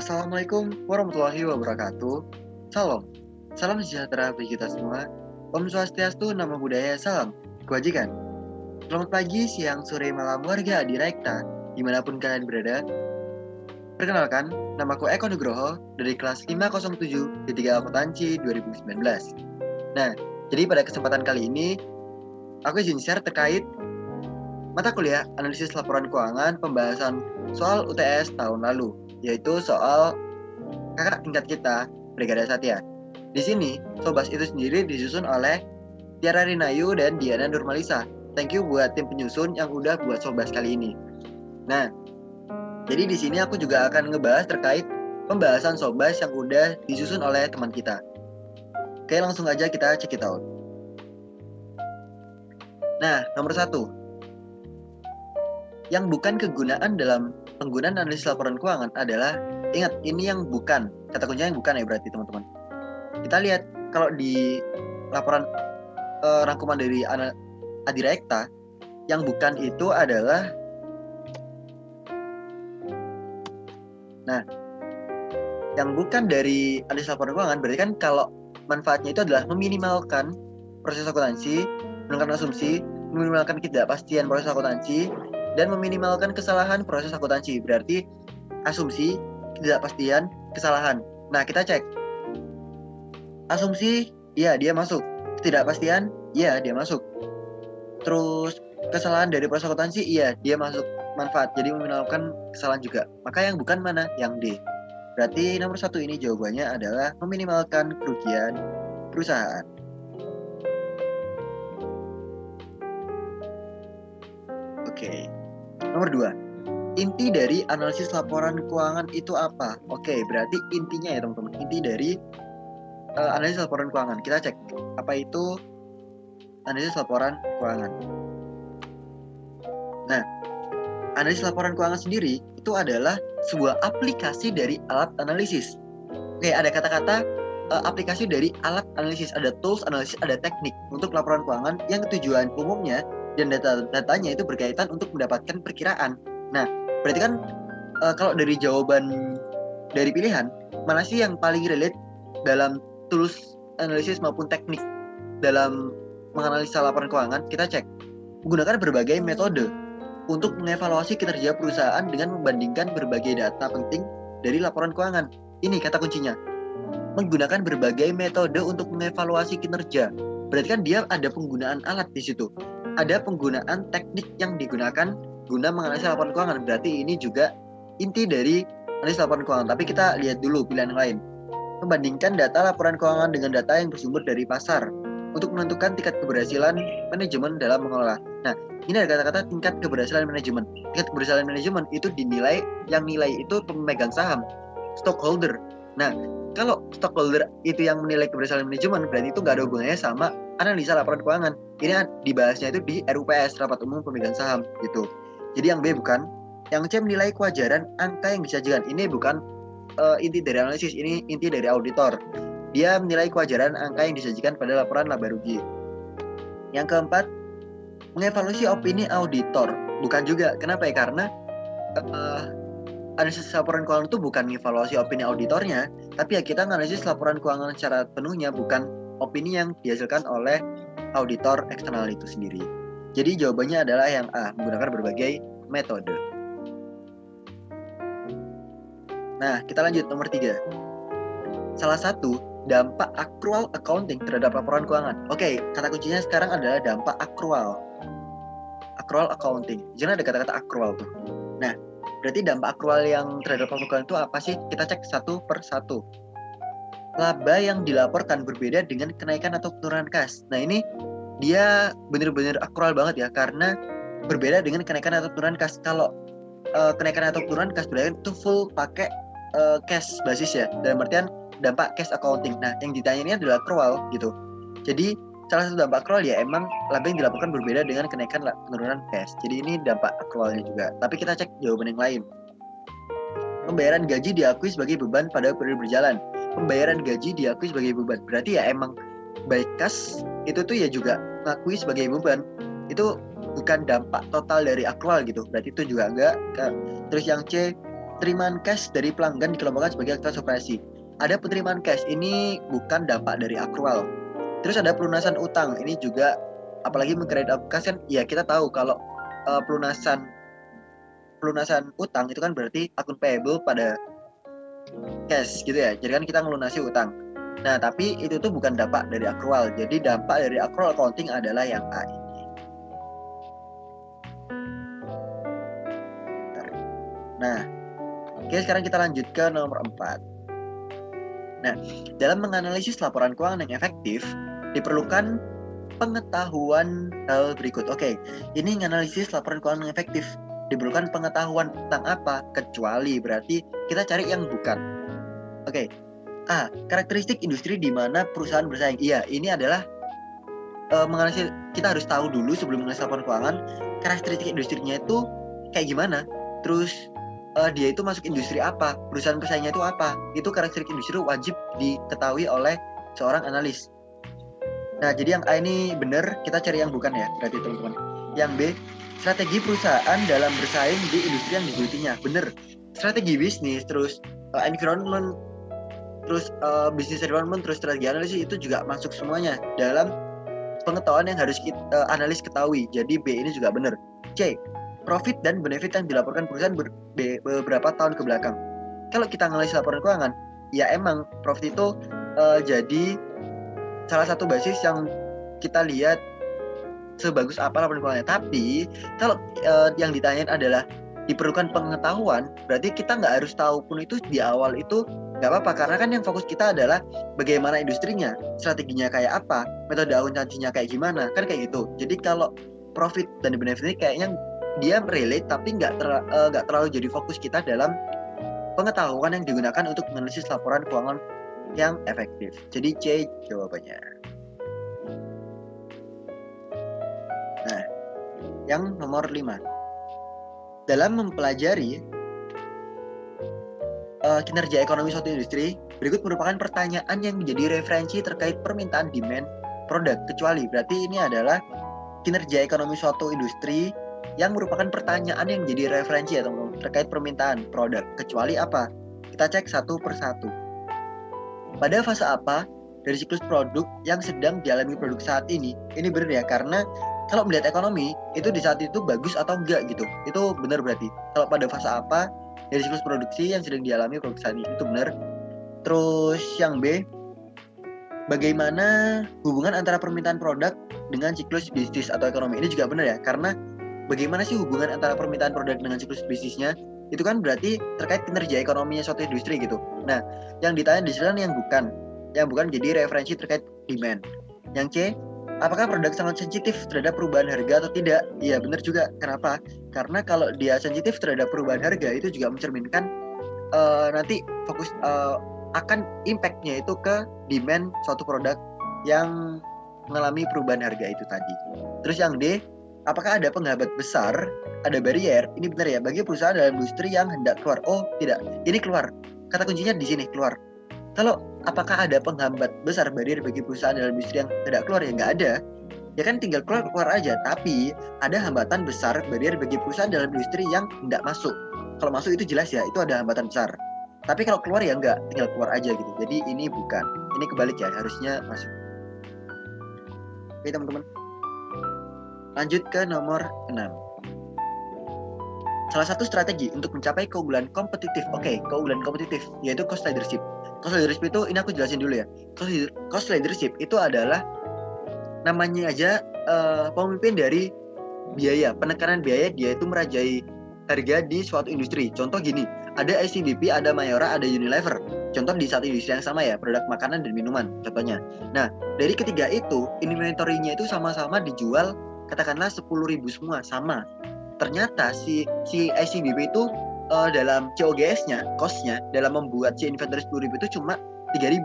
Assalamualaikum warahmatullahi wabarakatuh. Salam. Salam sejahtera bagi kita semua. Om Swastiastu, nama budaya, salam kebajikan. Selamat pagi, siang, sore, malam warga Adirekta, di mana pun kalian berada. Perkenalkan, namaku Eko Nugroho dari kelas 507 di 3 Akuntansi 2019. Nah, jadi pada kesempatan kali ini, aku izin share terkait mata kuliah analisis laporan keuangan pembahasan soal UTS tahun lalu yaitu soal kakak tingkat kita, Brigada Satya. Di sini, Sobas itu sendiri disusun oleh Tiara Rinayu dan Diana Nurmalisa. Thank you buat tim penyusun yang udah buat Sobas kali ini. Nah, jadi di sini aku juga akan ngebahas terkait pembahasan Sobas yang udah disusun oleh teman kita. Oke, langsung aja kita check it out. Nah, nomor satu. Yang bukan kegunaan dalam penggunaan analisis laporan keuangan adalah ingat ini yang bukan kata kuncinya yang bukan ya berarti teman-teman. Kita lihat kalau di laporan uh, rangkuman dari Adirekta yang bukan itu adalah nah yang bukan dari analisis laporan keuangan berarti kan kalau manfaatnya itu adalah meminimalkan proses akuntansi, menurunkan asumsi, meminimalkan ketidakpastian proses akuntansi, dan meminimalkan kesalahan proses akuntansi. Berarti asumsi, ketidakpastian, kesalahan. Nah, kita cek. Asumsi, iya dia masuk. Ketidakpastian, iya dia masuk. Terus kesalahan dari proses akuntansi, iya dia masuk manfaat. Jadi meminimalkan kesalahan juga. Maka yang bukan mana? Yang D. Berarti nomor satu ini jawabannya adalah meminimalkan kerugian perusahaan. Oke. Okay. Nomor dua, inti dari analisis laporan keuangan itu apa? Oke, berarti intinya ya teman-teman, inti dari uh, analisis laporan keuangan. Kita cek apa itu analisis laporan keuangan. Nah, analisis laporan keuangan sendiri itu adalah sebuah aplikasi dari alat analisis. Oke, ada kata-kata uh, aplikasi dari alat analisis, ada tools analisis, ada teknik untuk laporan keuangan yang tujuan umumnya dan data-datanya itu berkaitan untuk mendapatkan perkiraan. Nah, berarti kan uh, kalau dari jawaban dari pilihan, mana sih yang paling relate dalam tools analisis maupun teknik dalam menganalisa laporan keuangan? Kita cek. Menggunakan berbagai metode untuk mengevaluasi kinerja perusahaan dengan membandingkan berbagai data penting dari laporan keuangan. Ini kata kuncinya. Menggunakan berbagai metode untuk mengevaluasi kinerja. Berarti kan dia ada penggunaan alat di situ ada penggunaan teknik yang digunakan guna menganalisa laporan keuangan. Berarti ini juga inti dari analisis laporan keuangan. Tapi kita lihat dulu pilihan yang lain. Membandingkan data laporan keuangan dengan data yang bersumber dari pasar untuk menentukan tingkat keberhasilan manajemen dalam mengelola. Nah, ini ada kata-kata tingkat keberhasilan manajemen. Tingkat keberhasilan manajemen itu dinilai yang nilai itu pemegang saham, stockholder. Nah, kalau stockholder itu yang menilai keberhasilan manajemen, berarti itu nggak ada hubungannya sama analisa laporan keuangan. Ini dibahasnya itu di RUPS, Rapat Umum Pemegang Saham gitu. Jadi yang B bukan. Yang C menilai kewajaran angka yang disajikan. Ini bukan uh, inti dari analisis, ini inti dari auditor. Dia menilai kewajaran angka yang disajikan pada laporan laba rugi. Yang keempat, mengevaluasi opini auditor. Bukan juga. Kenapa ya? Karena uh, analisis laporan keuangan itu bukan mengevaluasi opini auditornya, tapi ya kita analisis laporan keuangan secara penuhnya, bukan opini yang dihasilkan oleh auditor eksternal itu sendiri. Jadi jawabannya adalah yang A, menggunakan berbagai metode. Nah, kita lanjut nomor tiga. Salah satu dampak accrual accounting terhadap laporan keuangan. Oke, kata kuncinya sekarang adalah dampak accrual. Accrual accounting. Jangan ada kata-kata accrual tuh. Nah, berarti dampak accrual yang terhadap laporan keuangan itu apa sih? Kita cek satu per satu laba yang dilaporkan berbeda dengan kenaikan atau penurunan kas. Nah ini dia benar-benar aktual banget ya karena berbeda dengan kenaikan atau penurunan kas. Kalau uh, kenaikan atau penurunan kas berarti itu full pakai uh, cash basis ya. Dalam artian dampak cash accounting. Nah yang ditanya ini adalah accrual gitu. Jadi salah satu dampak accrual ya emang laba yang dilaporkan berbeda dengan kenaikan penurunan cash. Jadi ini dampak accrualnya juga. Tapi kita cek jawaban yang lain. Pembayaran gaji diakui sebagai beban pada periode berjalan pembayaran gaji diakui sebagai beban. Berarti ya emang baik kas itu tuh ya juga ngakui sebagai beban. Itu bukan dampak total dari akrual gitu. Berarti itu juga enggak. Terus yang C penerimaan cash dari pelanggan dikelompokkan sebagai aktivitas operasi. Ada penerimaan cash, ini bukan dampak dari akrual. Terus ada pelunasan utang, ini juga apalagi mengkredit kas kan ya kita tahu kalau uh, pelunasan pelunasan utang itu kan berarti akun payable pada cash gitu ya. Jadi kan kita ngelunasi utang. Nah, tapi itu tuh bukan dampak dari akrual. Jadi dampak dari akrual accounting adalah yang A ini. Nah, oke sekarang kita lanjut ke nomor 4. Nah, dalam menganalisis laporan keuangan yang efektif, diperlukan pengetahuan hal berikut. Oke, ini menganalisis laporan keuangan yang efektif. Diperlukan pengetahuan tentang apa? Kecuali berarti kita cari yang bukan. Oke. A. Karakteristik industri di mana perusahaan bersaing. Iya, ini adalah uh, menganalisis kita harus tahu dulu sebelum menganalisis laporan keuangan karakteristik industrinya itu kayak gimana. Terus uh, dia itu masuk industri apa, perusahaan pesaingnya itu apa, itu karakteristik industri wajib diketahui oleh seorang analis. Nah, jadi yang A ini benar, kita cari yang bukan ya, berarti teman-teman. Yang B, strategi perusahaan dalam bersaing di industri yang digulutinya. Benar, strategi bisnis, terus uh, environment, terus uh, bisnis environment, terus strategi analisis itu juga masuk semuanya dalam pengetahuan yang harus kita, uh, analis ketahui. Jadi B ini juga benar. C, profit dan benefit yang dilaporkan perusahaan ber, beberapa tahun ke belakang. Kalau kita ngelis laporan keuangan, ya emang profit itu uh, jadi salah satu basis yang kita lihat sebagus apa keuangannya. Tapi kalau uh, yang ditanyain adalah diperlukan pengetahuan, berarti kita nggak harus tahu pun itu di awal itu nggak apa-apa karena kan yang fokus kita adalah bagaimana industrinya, strateginya kayak apa, metode akuntansinya kayak gimana, kan kayak gitu. Jadi kalau profit dan benefit kayaknya dia relate tapi nggak ter, uh, terlalu jadi fokus kita dalam pengetahuan yang digunakan untuk menganalisis laporan keuangan yang efektif. Jadi C jawabannya. Yang nomor 5. Dalam mempelajari uh, kinerja ekonomi suatu industri, berikut merupakan pertanyaan yang menjadi referensi terkait permintaan demand produk. Kecuali berarti ini adalah kinerja ekonomi suatu industri yang merupakan pertanyaan yang jadi referensi ya terkait permintaan produk. Kecuali apa? Kita cek satu persatu pada fase apa dari siklus produk yang sedang dialami produk saat ini? Ini benar ya karena kalau melihat ekonomi itu di saat itu bagus atau enggak gitu. Itu benar berarti. Kalau pada fase apa dari siklus produksi yang sedang dialami produk saat ini itu benar. Terus yang B bagaimana hubungan antara permintaan produk dengan siklus bisnis atau ekonomi? Ini juga benar ya karena bagaimana sih hubungan antara permintaan produk dengan siklus bisnisnya? Itu kan berarti terkait kinerja ekonominya suatu industri gitu. Nah yang ditanya di sini yang bukan. Yang bukan jadi referensi terkait demand. Yang C apakah produk sangat sensitif terhadap perubahan harga atau tidak iya benar juga kenapa karena kalau dia sensitif terhadap perubahan harga itu juga mencerminkan uh, nanti fokus uh, akan impactnya itu ke demand suatu produk yang mengalami perubahan harga itu tadi. Terus yang D, apakah ada penghambat besar, ada barrier? Ini benar ya bagi perusahaan dalam industri yang hendak keluar. Oh, tidak. Ini keluar. Kata kuncinya di sini, keluar. Kalau apakah ada penghambat besar barrier bagi perusahaan dalam industri yang tidak keluar ya nggak ada. Ya kan tinggal keluar keluar aja. Tapi ada hambatan besar barrier bagi perusahaan dalam industri yang tidak masuk. Kalau masuk itu jelas ya, itu ada hambatan besar. Tapi kalau keluar ya nggak, tinggal keluar aja gitu. Jadi ini bukan. Ini kebalik ya, harusnya masuk. Oke teman-teman. Lanjut ke nomor 6. Salah satu strategi untuk mencapai keunggulan kompetitif, oke, okay, keunggulan kompetitif, yaitu cost leadership. Cost leadership itu, ini aku jelasin dulu ya. Cost, leadership itu adalah namanya aja uh, pemimpin dari biaya, penekanan biaya, dia itu merajai harga di suatu industri. Contoh gini, ada ICBP, ada Mayora, ada Unilever. Contoh di satu industri yang sama ya, produk makanan dan minuman contohnya. Nah, dari ketiga itu, inventory-nya itu sama-sama dijual katakanlah 10.000 semua sama ternyata si si ICBP itu uh, dalam COGS-nya cost-nya dalam membuat si inventory 10.000 itu cuma 3.000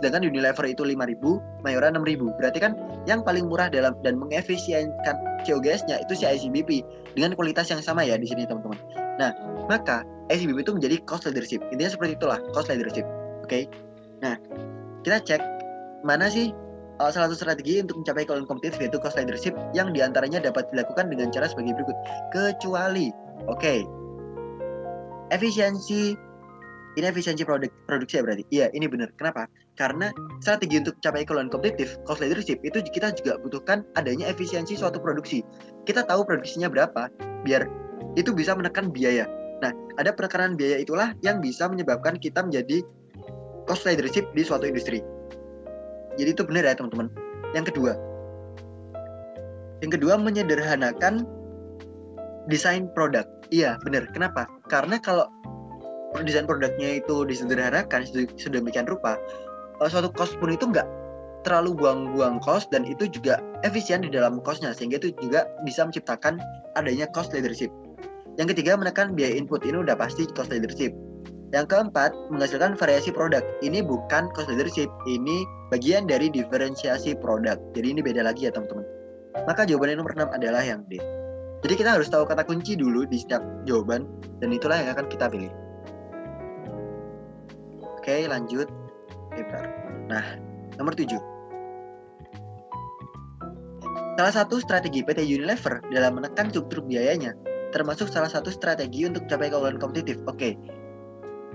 sedangkan Unilever itu 5.000 Mayora 6.000 berarti kan yang paling murah dalam dan mengefisienkan COGS-nya itu si ICBP dengan kualitas yang sama ya di sini teman-teman. Nah maka ICBP itu menjadi cost leadership. Intinya seperti itulah cost leadership. Oke? Okay? nah kita cek mana sih uh, salah satu strategi untuk mencapai keunggulan kompetitif yaitu cost leadership yang di antaranya dapat dilakukan dengan cara sebagai berikut. Kecuali, oke, okay, efisiensi. Ini efisiensi produk produksi ya berarti? Iya ini benar. Kenapa? Karena strategi untuk capai keluhan kompetitif cost leadership itu kita juga butuhkan adanya efisiensi suatu produksi. Kita tahu produksinya berapa biar itu bisa menekan biaya. Nah ada penekanan biaya itulah yang bisa menyebabkan kita menjadi cost leadership di suatu industri. Jadi itu benar ya teman-teman. Yang kedua. Yang kedua menyederhanakan desain produk iya benar kenapa karena kalau desain produknya itu disederhanakan sedemikian rupa uh, suatu cost pun itu enggak terlalu buang-buang cost dan itu juga efisien di dalam costnya sehingga itu juga bisa menciptakan adanya cost leadership. Yang ketiga menekan biaya input ini udah pasti cost leadership. Yang keempat menghasilkan variasi produk. Ini bukan cost leadership, ini bagian dari diferensiasi produk. Jadi ini beda lagi ya teman-teman. Maka jawaban yang nomor 6 adalah yang D. Jadi kita harus tahu kata kunci dulu di setiap jawaban dan itulah yang akan kita pilih. Oke, lanjut. Bentar. Nah, nomor 7. Salah satu strategi PT Unilever dalam menekan struktur biayanya termasuk salah satu strategi untuk capai keuangan kompetitif. Oke.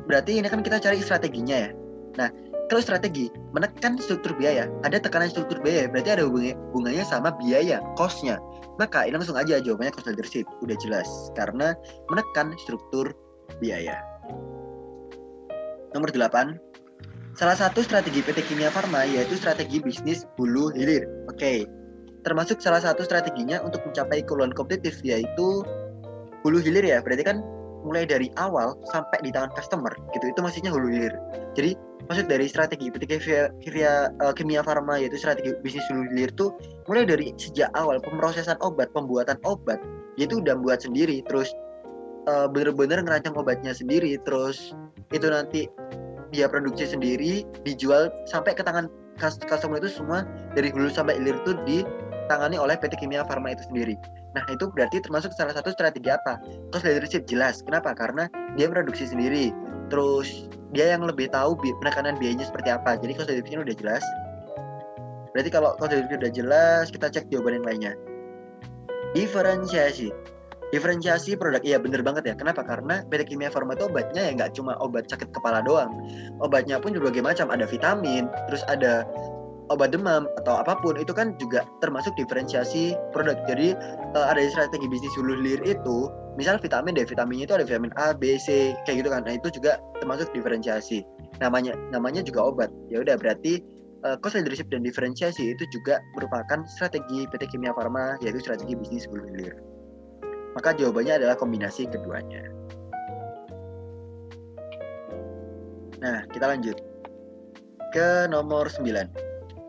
Berarti ini kan kita cari strateginya ya. Nah, kalau strategi menekan struktur biaya, ada tekanan struktur biaya, berarti ada hubungannya sama biaya, cost-nya. Maka ini langsung aja jawabannya cost leadership, udah jelas. Karena menekan struktur biaya. Nomor 8. Salah satu strategi PT Kimia Farma yaitu strategi bisnis hulu hilir. Oke. Termasuk salah satu strateginya untuk mencapai keluhan kompetitif yaitu hulu hilir ya. Berarti kan mulai dari awal sampai di tangan customer gitu. Itu maksudnya hulu hilir. Jadi maksud dari strategi PT Kimia, Kimia, Kimia Farma yaitu strategi bisnis hulu hilir itu mulai dari sejak awal pemrosesan obat, pembuatan obat, yaitu udah buat sendiri terus uh, bener-bener ngerancang obatnya sendiri terus itu nanti dia produksi sendiri dijual sampai ke tangan customer itu semua dari hulu sampai hilir itu ditangani oleh PT Kimia Farma itu sendiri. Nah itu berarti termasuk salah satu strategi apa? Cost leadership jelas. Kenapa? Karena dia produksi sendiri. Terus dia yang lebih tahu bi penekanan biayanya seperti apa. Jadi cost leadership udah jelas. Berarti kalau cost leadership udah jelas, kita cek jawaban yang lainnya. Diferensiasi diferensiasi produk iya bener banget ya kenapa karena PT Kimia Farma itu obatnya ya nggak cuma obat sakit kepala doang obatnya pun berbagai macam ada vitamin terus ada obat demam atau apa pun itu kan juga termasuk diferensiasi produk. Jadi uh, ada strategi bisnis hulu hilir itu misal vitamin deh vitaminnya itu ada vitamin A B C kayak gitu kan. Nah itu juga termasuk diferensiasi. Namanya namanya juga obat. Ya udah berarti uh, cost leadership dan diferensiasi itu juga merupakan strategi PT Kimia Farma yaitu strategi bisnis hulu hilir. Maka jawabannya adalah kombinasi keduanya. Nah, kita lanjut ke nomor 9.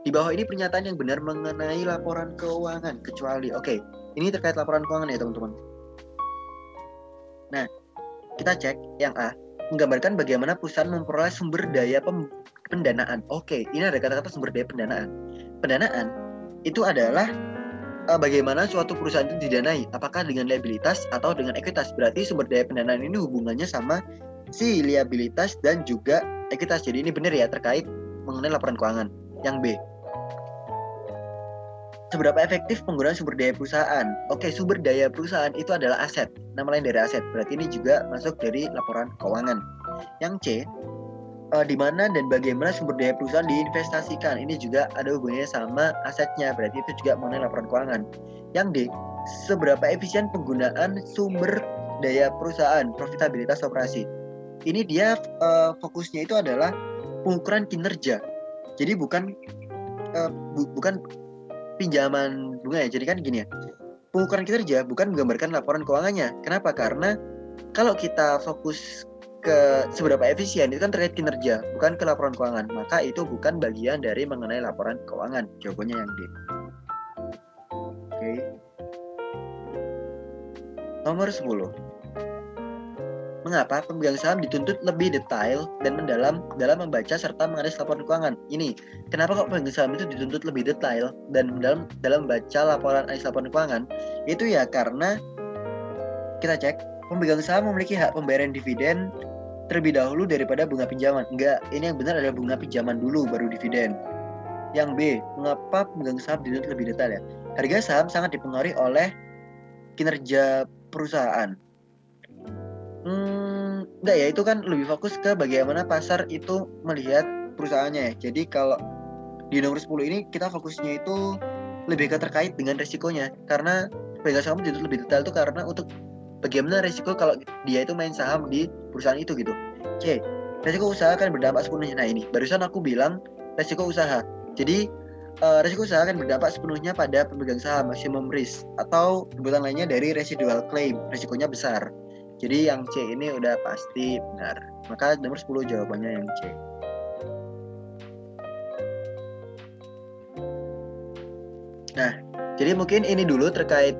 Di bawah ini pernyataan yang benar mengenai laporan keuangan kecuali oke, okay, ini terkait laporan keuangan ya, teman-teman. Nah, kita cek yang A, menggambarkan bagaimana perusahaan memperoleh sumber daya pendanaan. Oke, okay, ini ada kata-kata sumber daya pendanaan. Pendanaan itu adalah uh, bagaimana suatu perusahaan itu didanai, apakah dengan liabilitas atau dengan ekuitas. Berarti sumber daya pendanaan ini hubungannya sama si liabilitas dan juga ekuitas. Jadi ini benar ya terkait mengenai laporan keuangan. Yang B. Seberapa efektif penggunaan sumber daya perusahaan? Oke, sumber daya perusahaan itu adalah aset. Nama lain dari aset. Berarti ini juga masuk dari laporan keuangan. Yang C, uh, di mana dan bagaimana sumber daya perusahaan diinvestasikan. Ini juga ada hubungannya sama asetnya, berarti itu juga mengenai laporan keuangan. Yang D, seberapa efisien penggunaan sumber daya perusahaan, profitabilitas operasi. Ini dia uh, fokusnya itu adalah pengukuran kinerja. Jadi bukan bu bukan pinjaman bunga ya. Jadi kan gini ya. Pengukuran kinerja bukan menggambarkan laporan keuangannya. Kenapa? Karena kalau kita fokus ke seberapa efisien itu kan terkait kinerja, bukan ke laporan keuangan. Maka itu bukan bagian dari mengenai laporan keuangan. Jawabannya yang D. Oke. Nomor 10. Mengapa pemegang saham dituntut lebih detail dan mendalam dalam membaca serta menganalisis laporan keuangan? Ini, kenapa kok pemegang saham itu dituntut lebih detail dan mendalam dalam membaca laporan analis laporan keuangan? Itu ya karena kita cek pemegang saham memiliki hak pembayaran dividen terlebih dahulu daripada bunga pinjaman. Enggak, ini yang benar adalah bunga pinjaman dulu baru dividen. Yang B, mengapa pemegang saham dituntut lebih detail ya? Harga saham sangat dipengaruhi oleh kinerja perusahaan. Hmm, enggak ya itu kan lebih fokus ke bagaimana pasar itu melihat perusahaannya ya. Jadi kalau di nomor 10 ini kita fokusnya itu lebih ke terkait dengan resikonya karena pegang saham itu lebih detail itu karena untuk bagaimana resiko kalau dia itu main saham di perusahaan itu gitu. Oke, resiko usaha akan berdampak sepenuhnya. Nah ini barusan aku bilang resiko usaha. Jadi uh, resiko usaha akan berdampak sepenuhnya pada pemegang saham maximum risk atau sebutan lainnya dari residual claim, resikonya besar. Jadi yang C ini udah pasti benar. Maka nomor 10 jawabannya yang C. Nah, jadi mungkin ini dulu terkait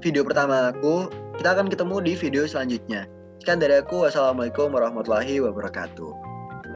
video pertama aku. Kita akan ketemu di video selanjutnya. Sekian dari aku. Wassalamualaikum warahmatullahi wabarakatuh.